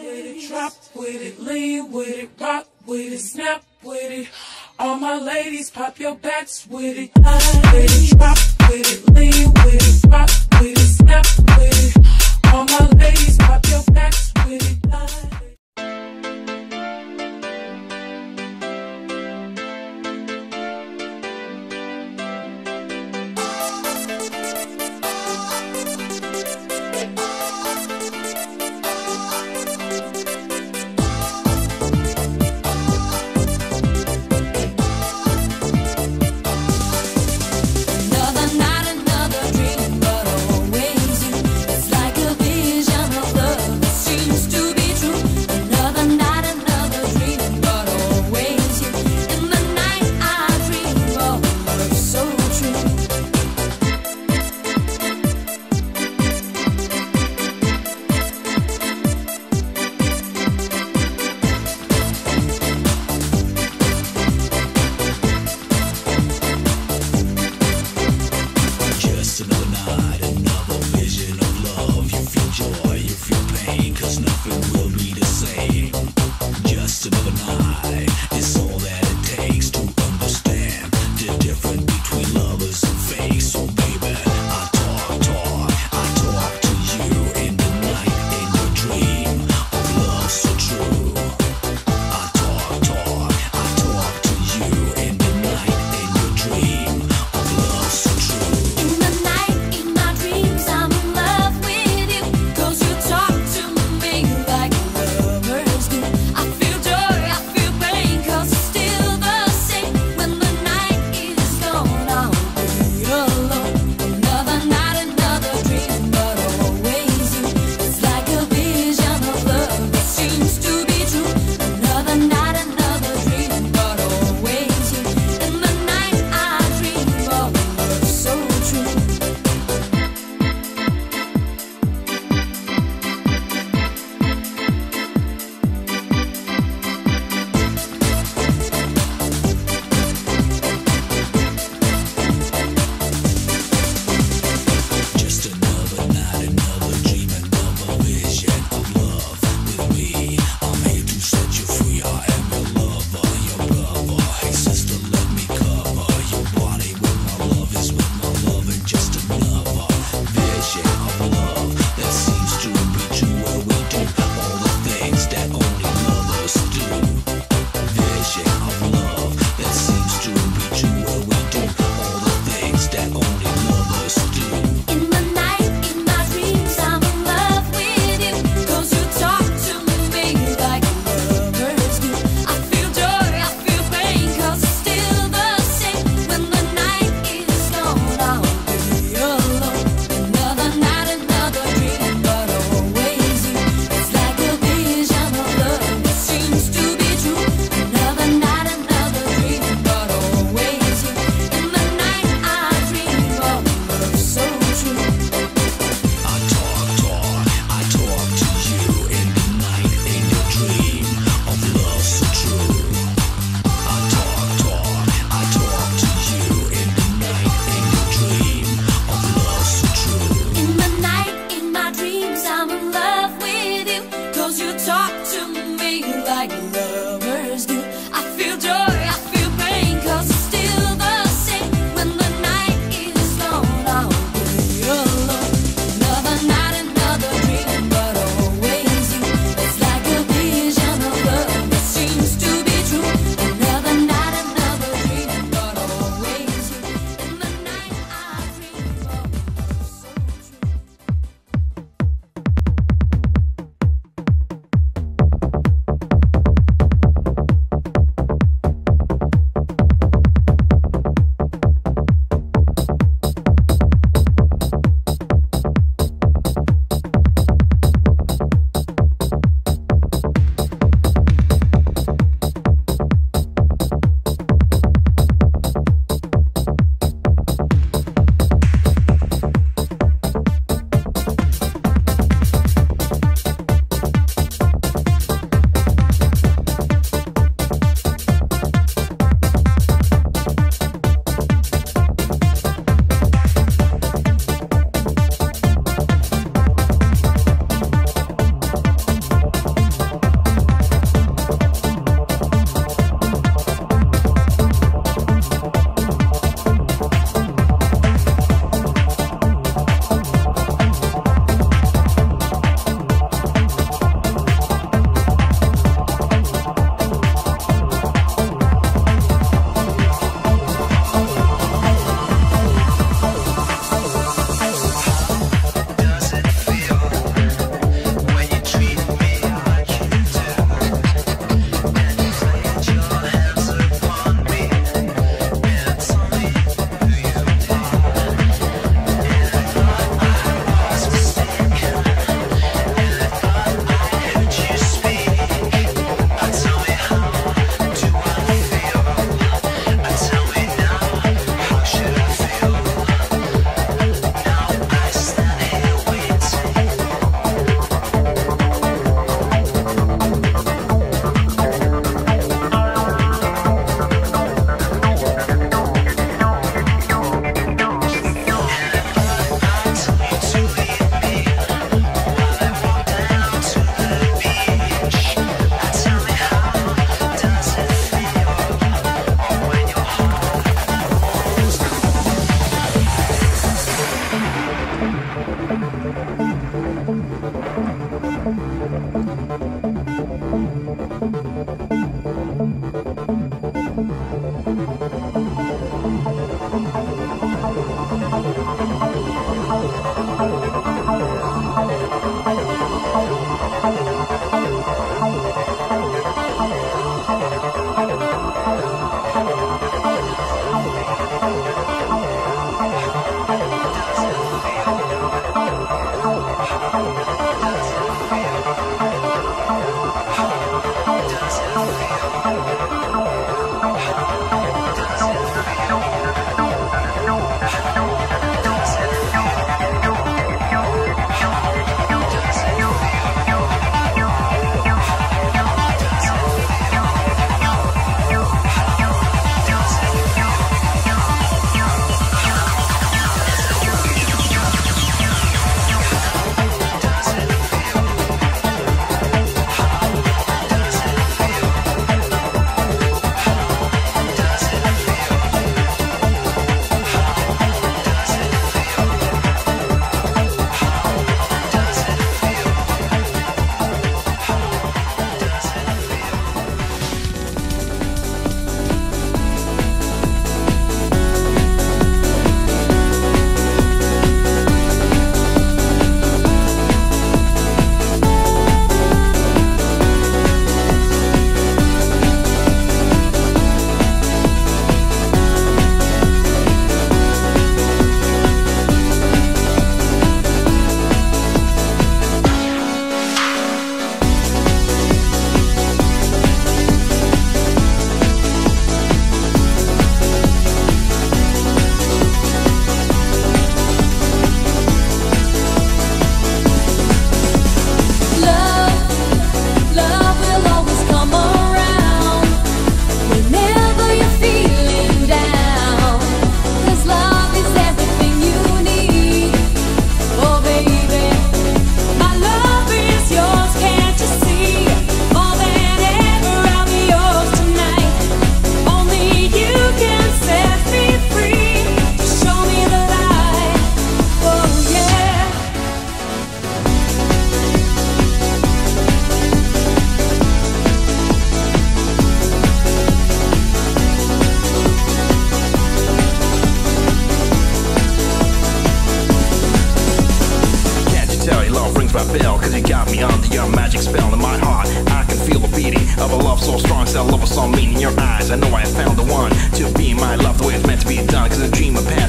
with it, drop with it, lean with it, rock with it, snap with it. All my ladies, pop your backs with it. With it, drop with it, lean with it, rock with it, snap with it. All my ladies, pop your backs with it.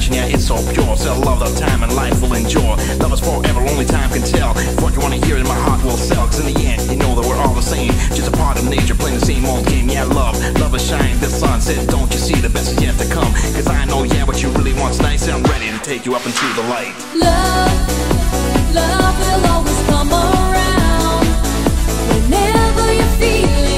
passion, yeah, it's so pure. Sell love the time and life will endure. Love is forever, only time can tell. What you wanna hear in my heart will sell. Cause in the end, you know that we're all the same. Just a part of nature, playing the same old game. Yeah, love, love is shining, the sunset. Don't you see the best is yet to come? Cause I know, yeah, what you really want's nice. And I'm ready to take you up into the light. Love, love will always come around. Whenever you feel